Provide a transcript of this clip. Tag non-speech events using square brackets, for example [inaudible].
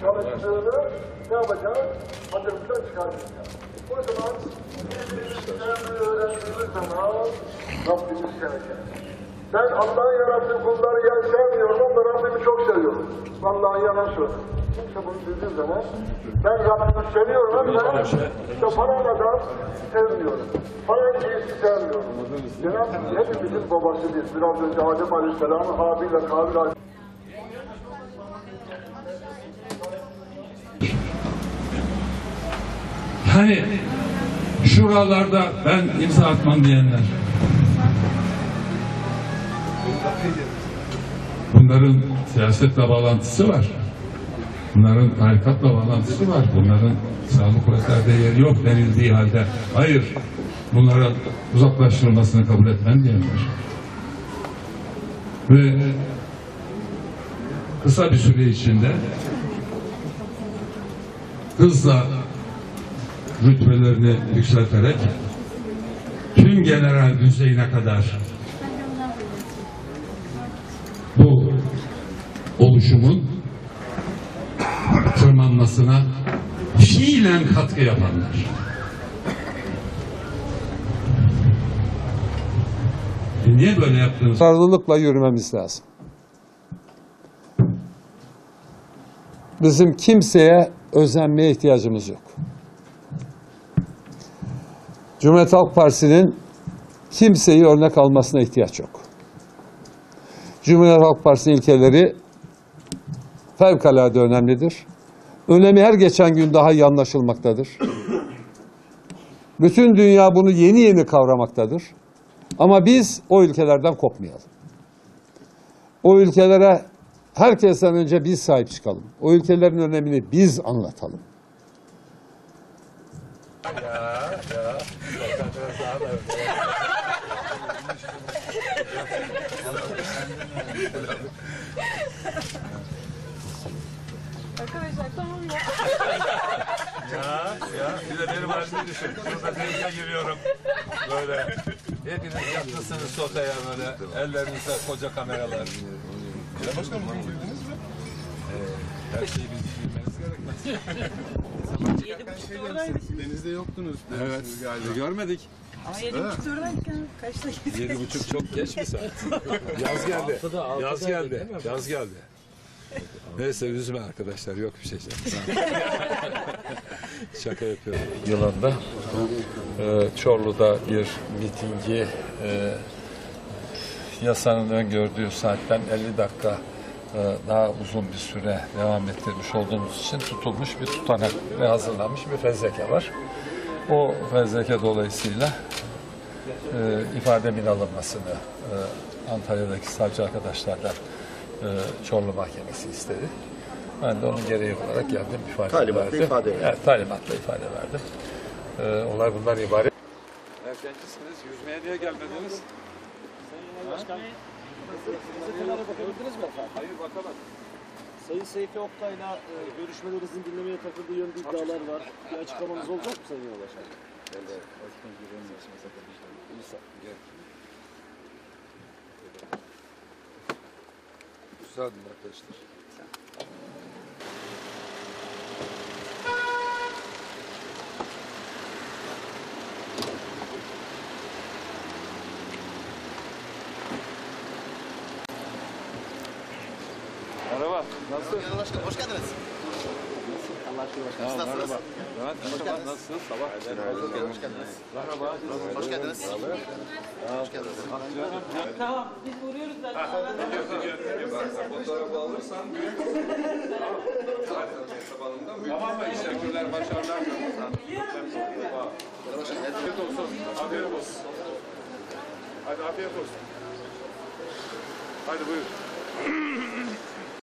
çalıştığını ne yapacağız? Hatırımızdan çıkarmayacağız. O zaman birbirimizi öğrendiğimiz zaman Rabbimizi seveceğiz. Ben Allah'ın yarattığı kulları yer sevmiyorum ama Rabbimi çok seviyorum. Vallahi yalan söylüyorum. Kimse bunu dediği zaman ben Rabbimi seviyorum ama işte parayla da sevmiyorum. Para iyisi sevmiyorum. Cenab-ı hepimizin babasıdır. Biraz önce Adem Aleyhisselam'ın Habil ile Kabil Aleyhisselam Hani şuralarda ben imza atmam diyenler. Bunların siyasetle bağlantısı var. Bunların tarikatla bağlantısı var. Bunların sağlık kuvvetlerde yeri yok denildiği halde hayır bunlara uzaklaştırılmasını kabul etmem diyenler. Ve kısa bir süre içinde hızla rütbelerini yükselterek tüm general düzeyine kadar bu oluşumun tırmanmasına fiilen katkı yapanlar. E niye böyle yaptınız? Kararlılıkla yürümemiz lazım. Bizim kimseye özenmeye ihtiyacımız yok. Cumhuriyet Halk Partisi'nin kimseyi örnek almasına ihtiyaç yok. Cumhuriyet Halk Partisi ilkeleri fevkalade önemlidir. Önemi her geçen gün daha iyi anlaşılmaktadır. Bütün dünya bunu yeni yeni kavramaktadır. Ama biz o ülkelerden kopmayalım. O ülkelere herkesten önce biz sahip çıkalım. O ülkelerin önemini biz anlatalım. Arkadaşlar tamam ya. Ya bir de benim halimi düşün. Şurada denize giriyorum. Böyle. Hepiniz yatmışsınız sofraya böyle. Ellerinizde koca kameralar. Ya başkanım bunu duydunuz mu? Ee, her şeyi bilmeniz gerekmez. [laughs] Yedi buçukta oradaydı. Denizde yoktunuz. Evet. Görmedik. Ama yedi buçukta oradayken kaçta? Yedi buçuk çok geç mi saat? [laughs] Yaz geldi. Yaz geldi. Yaz geldi. Neyse üzme arkadaşlar yok bir şey. [laughs] Şaka yapıyorum. Yılında e, Çorlu'da bir mitingi e, yasanın öngördüğü saatten 50 dakika daha uzun bir süre devam ettirmiş olduğumuz için tutulmuş bir tutanak ve hazırlanmış bir fezleke var. O fezleke dolayısıyla e, ifademin alınmasını e, Antalya'daki savcı arkadaşlardan e, Çorlu Mahkemesi istedi. Ben de onun gereği olarak geldim ifade Talimatla verdim. ifade verdin. Evet, talimatla ifade verdim. E, olay bundan ibaret. Erkencisiniz. Yüzmeye niye gelmediniz? Bakabildiniz mi efendim? Hayır bakalım. Sayın Seyfi Oktay'la e, görüşmelerinizin dinlemeye takıldığı yönde iddialar var. Bir açıklamanız olacak mı Sayın Yoldaşar? Müsaadenle arkadaşlar. Merhaba, nasılsın? Başkanım hoş geldiniz. Ya, merhaba. Levent, merhaba, nasılsın? Sabah. Hoş geldiniz. Merhaba. Hoş geldiniz. Hoş geldiniz. Tamam biz vuruyoruz zaten. Fotoğrafı alırsan büyük Tamam mı? Teşekkürler, başarılar. Afiyet olsun. Afiyet olsun. Hadi afiyet olsun. Hadi buyur.